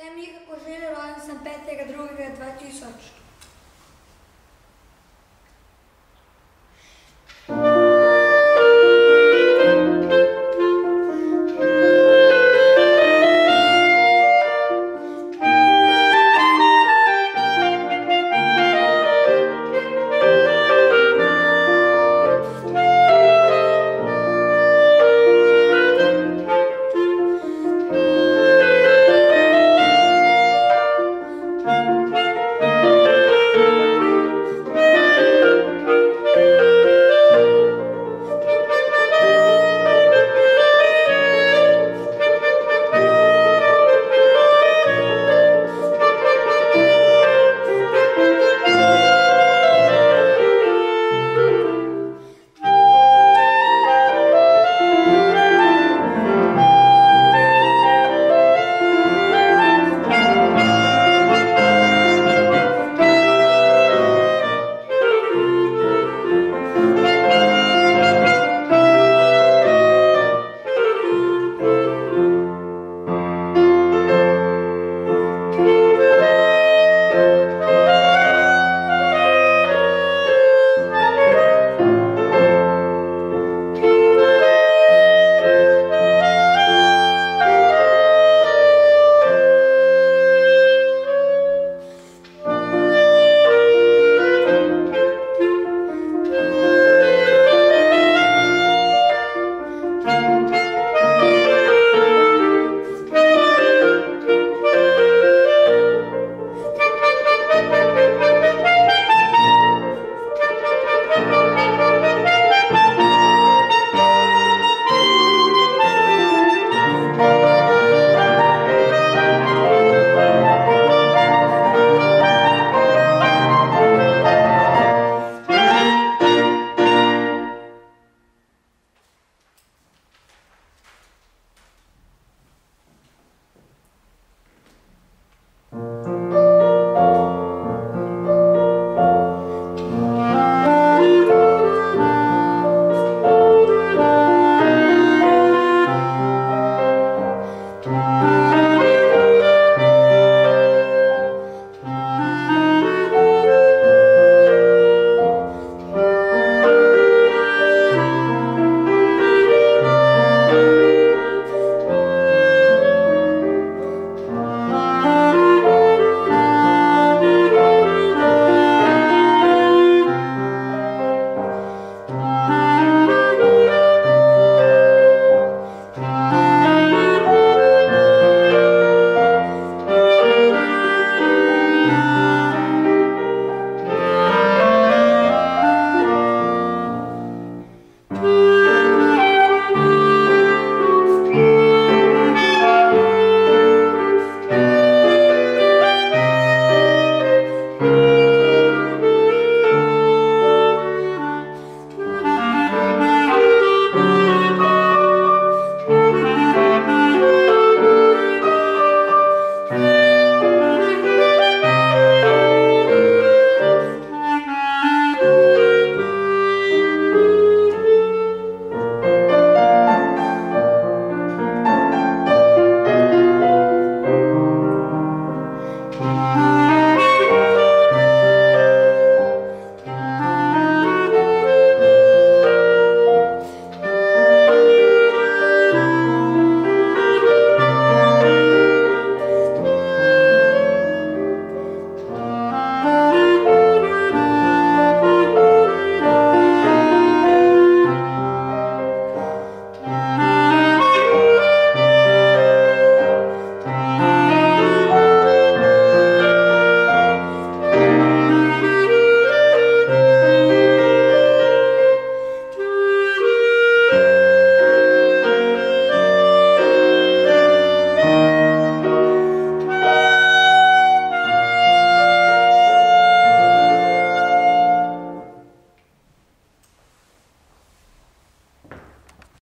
Sem Miha Koželj, rojen sem 5.2.2000.